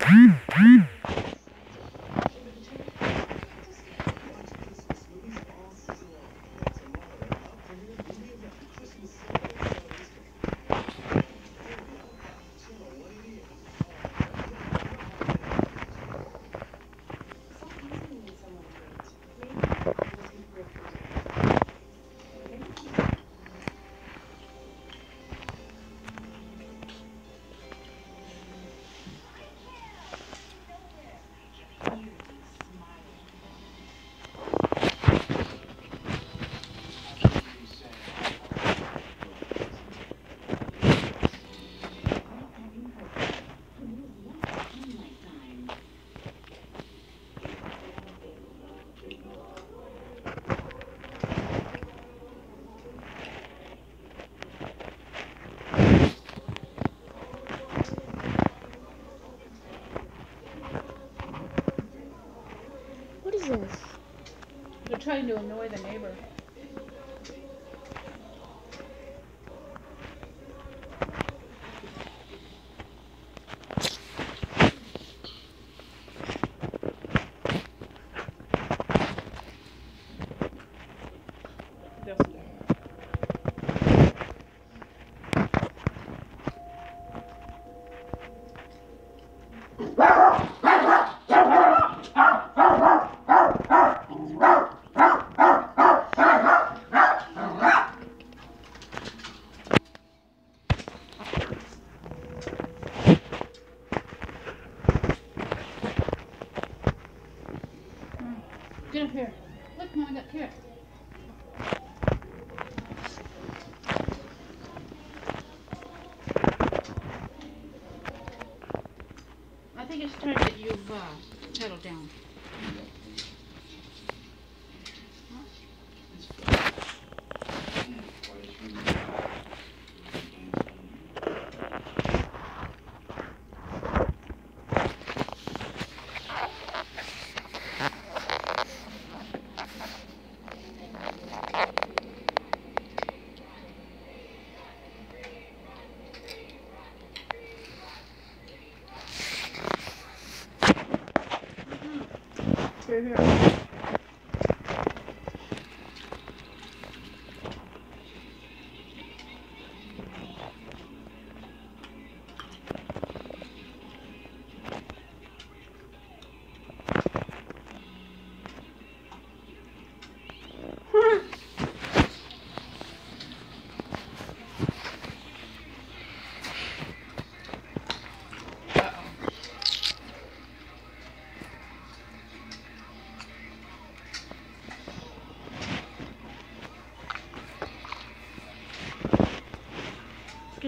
Mm-hmm. Jesus. They're trying to annoy the neighbor. think it's time that you've uh, settled down. here.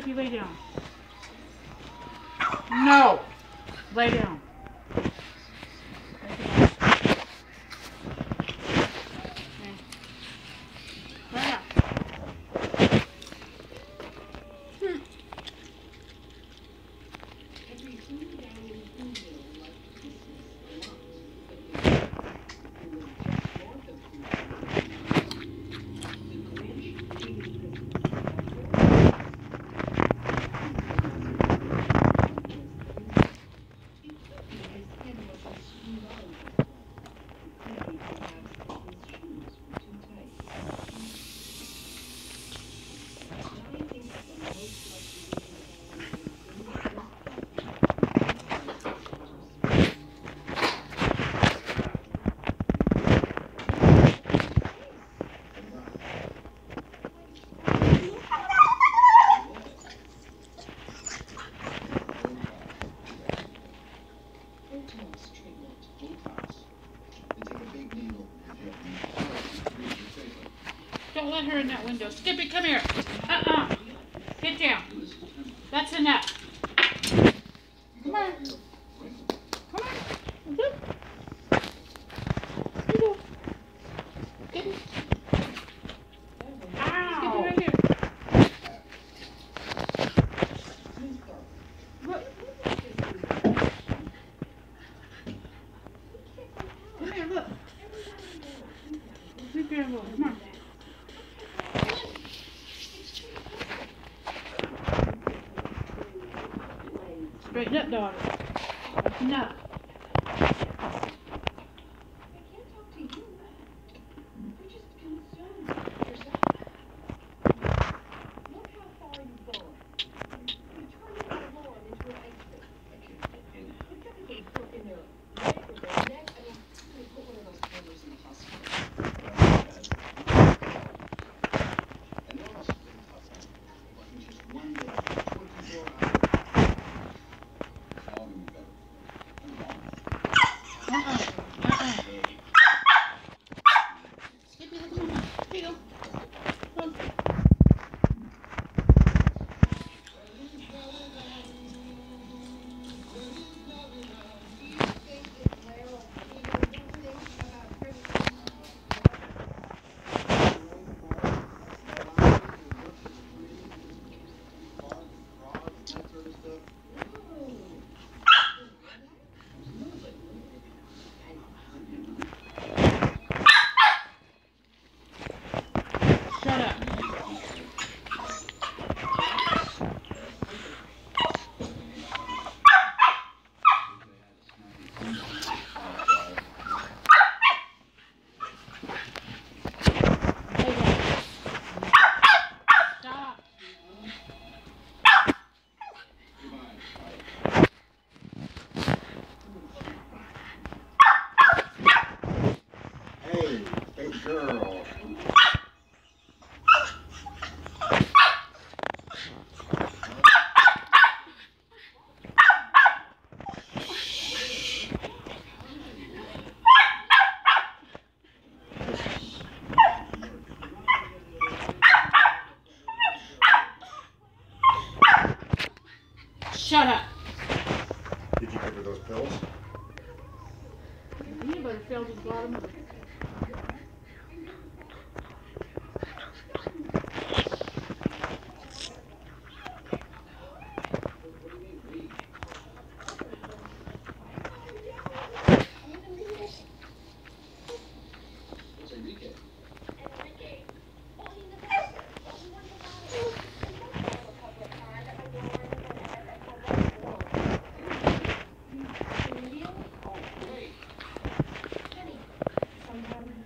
you lay down. No! Lay down. Window. Skippy, come here. Uh-uh. Get down. That's enough. Come on. Come on. Good. Good. Good. Skippy Ow! right here. Look. Come here, look. Come on. Straighten up, daughter. I girl. Shut up. Did you give her those pills? You better fell to the bottom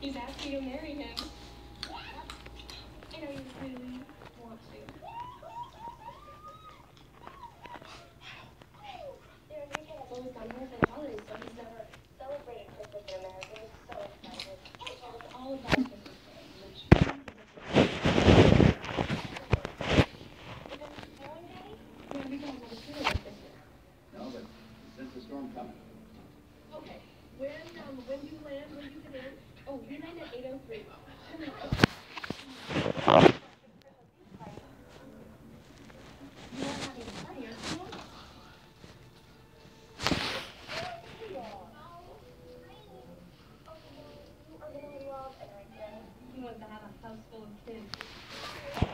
He's asking to marry him. I know you really want to. Enrique has always gone here for the holidays, so he's never celebrated Christmas in America. He's so excited. It's all about Christmas Day, which Yeah, we don't have a funeral this year. No, but since the storm coming. Okay. When um when you land, when you get in? Oh, you land at eight oh three. He wants to have a house full of kids.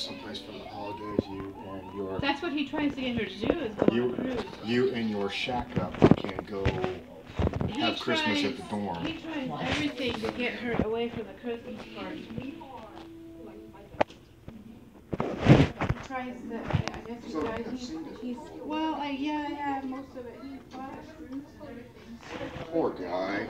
Someplace for the holidays. You and your That's what he tries to get her to do is go on You- a cruise. you and your shack up can go He have Christmas at the dorm. He tries everything to get her away from the Christmas party. He tries to, I guess he So, tries, he's, he's, well, I, yeah, yeah, most of it. He cruise. Poor guy.